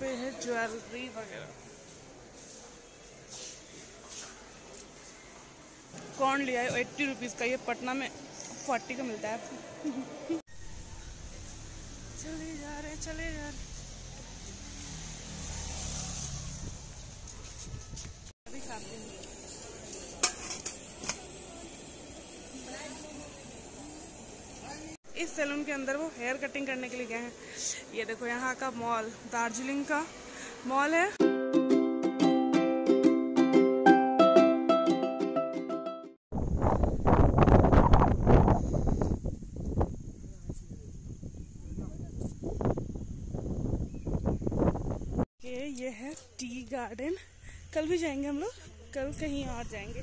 पे है ज्वेलरी वगैरह। कौन लिया है एट्टी रुपीज़ का ये पटना में फोर्टी का मिलता है। चले जा रहे, चले जा रहे। अभी खाते हैं। इस सैलून के अंदर वो हेयर कटिंग करने के लिए गए हैं। ये देखो यहाँ का मॉल, दार्जिलिंग का मॉल है। ये है टी गार्डन। कल भी जाएँगे हम लोग, कल कहीं और जाएँगे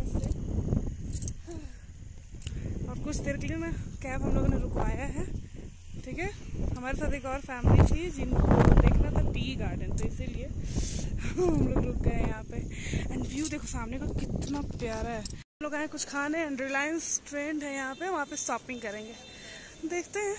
ऐसे। और कुछ देर के लिए ना कैब हम लोगों ने रुकवाया है ठीक है हमारे साथ एक और फैमिली थी जिनको देखना था टी गार्डन तो इसीलिए हम लोग रुक गए यहाँ पे। एंड व्यू देखो सामने का कितना प्यारा है। हम लोग आए कुछ खाने एंड रिलायंस ट्रेंड है यहाँ पे, वहाँ पे शॉपिंग करेंगे। देखते हैं।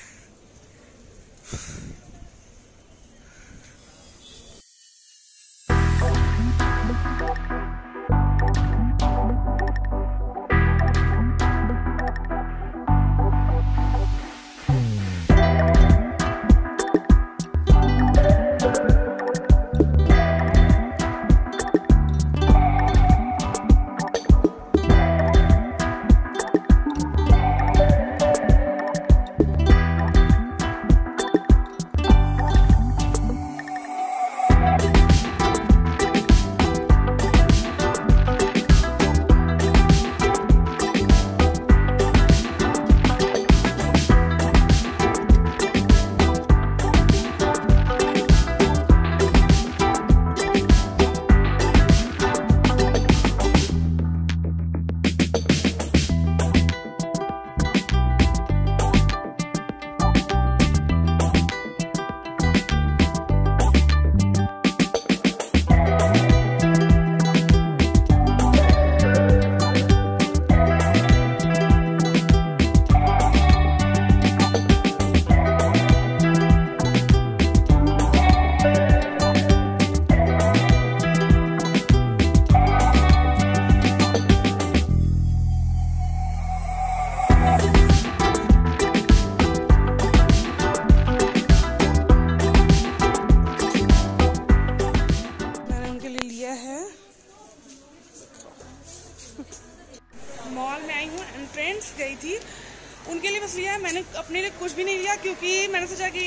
कुछ भी नहीं लिया क्योंकि मैंने सोचा कि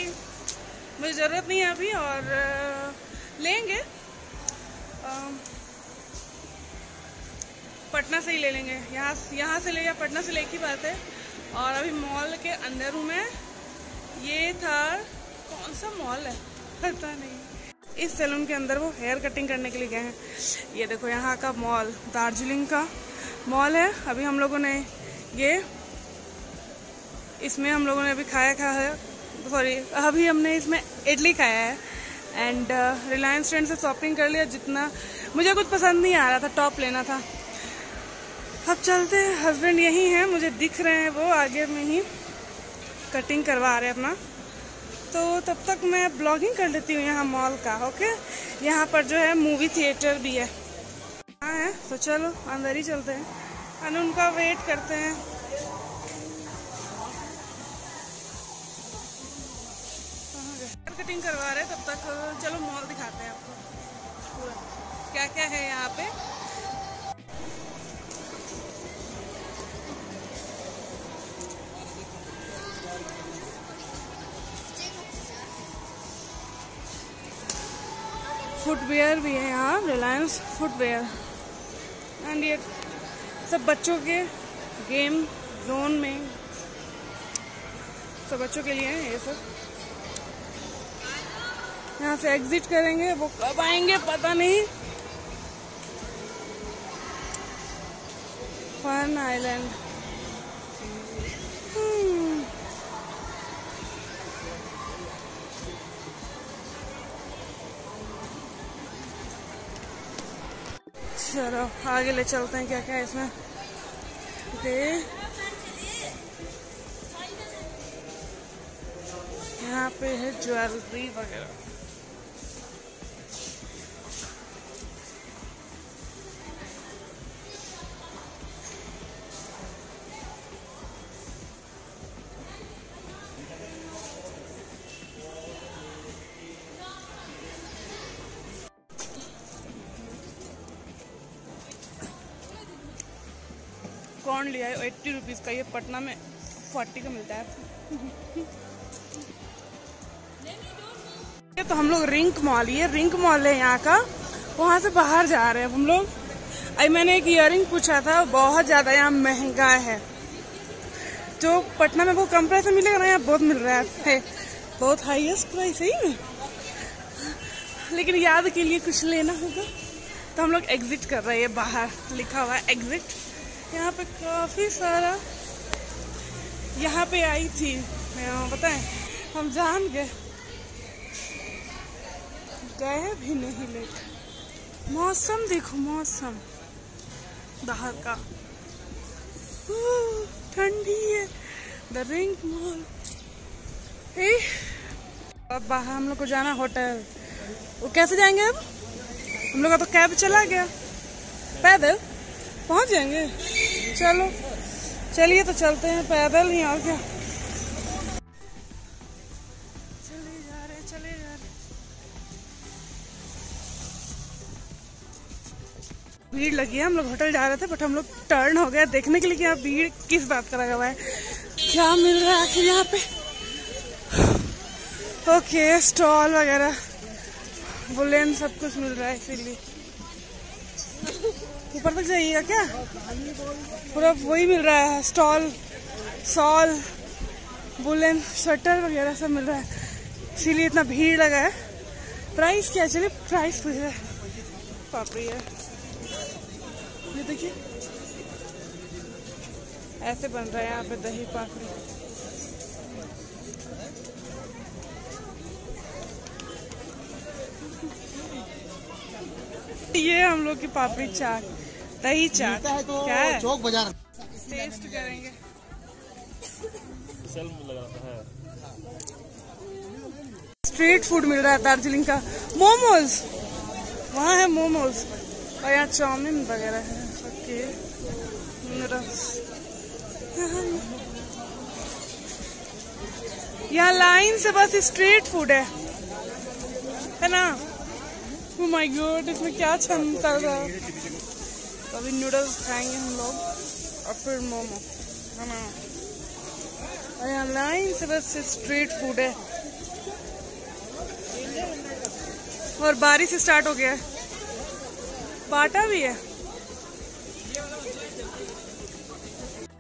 मुझे ज़रूरत नहीं है अभी और लेंगे। पटना से ही ले लेंगे। यहाँ यहाँ से ले या पटना से ले की बात है। और अभी मॉल के अंदर हूँ मैं। ये था, कौन सा मॉल है? पता नहीं। इस सैलून के अंदर वो हेयर कटिंग करने के लिए गए हैं। ये देखो, यहाँ का मॉल, दार्जिलिंग का मॉल है। अभी हम लोगों ने ये इसमें हम लोगों ने अभी खाया खाया है। सॉरी अभी हमने इसमें इडली खाया है। एंड रिलायंस ट्रेंड से शॉपिंग कर लिया जितना मुझे कुछ पसंद नहीं आ रहा था टॉप लेना था। अब चलते हैं हस्बैंड यही हैं, मुझे दिख रहे हैं वो आगे में ही कटिंग करवा रहे हैं अपना। तो तब तक मैं ब्लॉगिंग कर लेती हूँ यहाँ मॉल का ओके यहाँ पर जो है मूवी थिएटर भी है। हाँ है तो चलो, अंदर ही चलते हैं। और उनका वेट करते हैं। कटिंग करवा रहे हैं, तब तक, चलो मॉल दिखाते हैं आपको। क्या क्या है यहाँ पे? फुटवेयर भी है यहाँ रिलायंस फुटवेयर एंड ये सब बच्चों के गेम जोन में। सब बच्चों के लिए है ये सब। यहाँ से एग्जिट करेंगे वो कब आएँगे पता नहीं। फन आइलैंड हम्म, चलो आगे ले चलते हैं क्या क्या है इसमें। ओके यहाँ पे है ज्वेलरी वगैरह। कौन लिया है एट्टी रुपीज़ का। ये पटना में फोर्टी का मिलता है। ये तो हम लोग रिंक मॉल, ये रिंक मॉल है यहाँ का। वहाँ से बाहर जा रहे हैं हम लोग। अभी मैंने एक इयर पूछा था, बहुत ज़्यादा यहाँ महँगा है। जो पटना में बहुत कम प्राइस में मिलेगा ना, यहाँ बहुत मिल रहा है। बहुत हाईएस्ट प्राइस है ही लेकिन याद के लिए कुछ लेना होगा। तो हम लोग एग्जिट कर रहे हैं बाहर, लिखा हुआ है एग्जिट यहाँ पे काफ़ी सारा यहाँ पे आई थी। बताएँ, हम जान गए। गए भी नहीं लेट मौसम देखो, मौसम। बाहर का। ठंडी है। द रिंग मॉल अब बाहर हम लोग को जाना होटल। वो कैसे जाएँगे अब? हम लोग का तो कैब चला गया। पैदल? पहुँच जाएँगे। चलो। चलिए तो चलते हैं, पैदल ही और क्या। चले जा रहे, चले जा रहे। भीड़ लगी है, हम लोग होटल जा रहे थे बट हम लोग टर्न हो गया देखने के लिए कि यहाँ भीड़ किस बात का लगा हुआ है। क्या मिल रहा है आखिर यहाँ पे? ओके स्टॉल वगैरह। बुलेन सब कुछ मिल रहा है इसीलिए। ऊपर तक जाइएगा क्या? पूरा वही मिल रहा है, स्टॉल सॉल बुलेन स्वेटर वगैरह सब मिल रहा है। इसीलिए इतना भीड़ लगा है। प्राइस क्या चलिए प्राइस पूछ रहा पापड़ी है ये देखिए। ऐसे बन रहा है यहाँ पे दही पापड़ी। ये हम लोग की पापड़ी चाट। दही चाट। है तो क्या है? चौक बाज़ार। टेस्ट करेंगे। स्ट्रीट फ़ूड मिल रहा है दार्जिलिंग का। मोमोज वहाँ है मोमोज और यहाँ चाउमीन वगैरह है। ओके यहाँ लाइन से बस स्ट्रीट फ़ूड है। है ना? Oh my god इसमें क्या क्षमता था। अभी नूडल्स खाएँगे हम लोग और फिर मोमो, है ना? से बस स्ट्रीट फ़ूड है। और बारिश स्टार्ट हो गया है। बाटा भी है।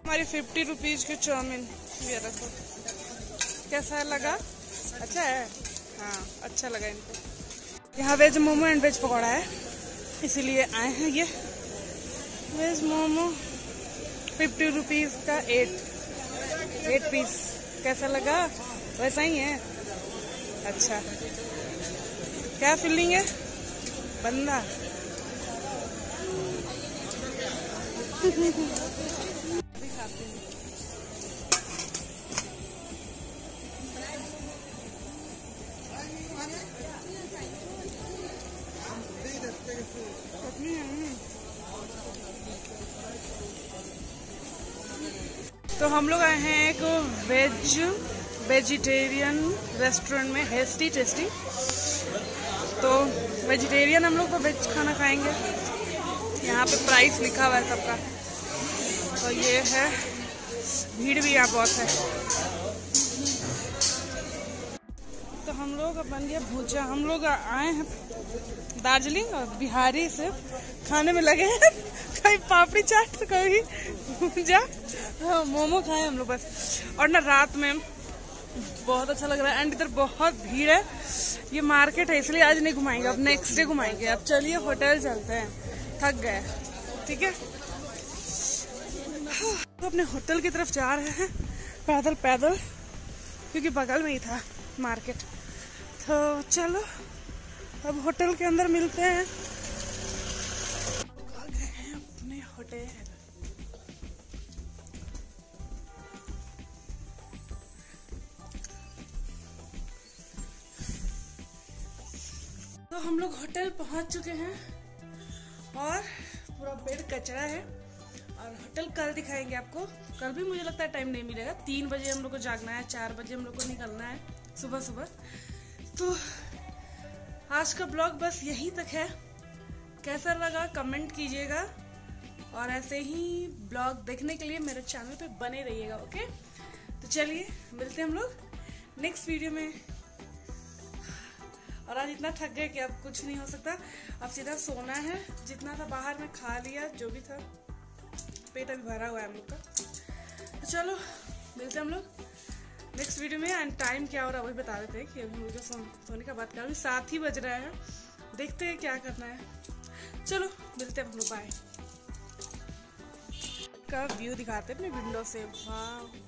हमारी फिफ्टी रुपीज़ के चाउमीन, ये रखो। कैसा लगा? अच्छा है। हाँ अच्छा लगा इनको। यहाँ veg momo and veg pakora है। इसीलिए आए हैं ये। वेज मोमो फिफ्टी रुपीज़ का एट एट पीस कैसा लगा? वैसा ही है। अच्छा। क्या फीलिंग है? बंदा। तो हम लोग आए हैं एक वेज वेजिटेरियन रेस्टोरेंट में हेस्टी टेस्टी तो वेजिटेरियन हम लोग तो वेज खाना खाएँगे। यहाँ पे प्राइस लिखा हुआ है सबका। तो ये है, भीड़ भी यहाँ बहुत है। तो हम लोग बन गया भूजा। हम लोग आए हैं दार्जिलिंग और बिहारी से। खाने में लगे हैं। कहीं पापड़ी चाट कहीं भूजा। मोमो खाए हम लोग बस। और ना रात में बहुत अच्छा लग रहा है। एंड इधर बहुत भीड़ है। ये मार्केट है, इसलिए आज नहीं घुमाएँगे। अब नेक्स्ट डे घुमाएँगे। अब चलिए, होटल चलते हैं। थक गए। ठीक है तो अपने होटल की तरफ़ जा रहे हैं। पैदल पैदल। क्योंकि बगल में ही था मार्केट। तो चलो, अब होटल के अंदर मिलते हैं। हम लोग होटल पहुँच चुके हैं और पूरा बेड कचरा है और होटल कल दिखाएँगे आपको। कल भी मुझे लगता है टाइम नहीं मिलेगा। तीन बजे हम लोग को जागना है, चार बजे हम लोग को निकलना है, सुबह सुबह। तो आज का ब्लॉग बस यहीं तक है। कैसा लगा कमेंट कीजिएगा और ऐसे ही ब्लॉग देखने के लिए मेरे चैनल पे बने रहिएगा, ओके? तो चलिए, मिलते हैं हम लोग नेक्स्ट वीडियो में। और आज इतना थक गए कि अब कुछ नहीं हो सकता। अब सीधा सोना है। जितना था बाहर में खा लिया, जो भी था। पेट अभी भरा हुआ है हम लोग का। तो चलो, मिलते हम लोग। नेक्स्ट वीडियो में एंड टाइम क्या हो रहा है, वही बता देते हैं कि अभी मुझे सोने का बात कर अभी सात ही बज रहा है। देखते हैं क्या करना है। चलो, मिलते हैं हम लोग बाय का व्यू दिखाते हैं अपने विंडो से। वाह।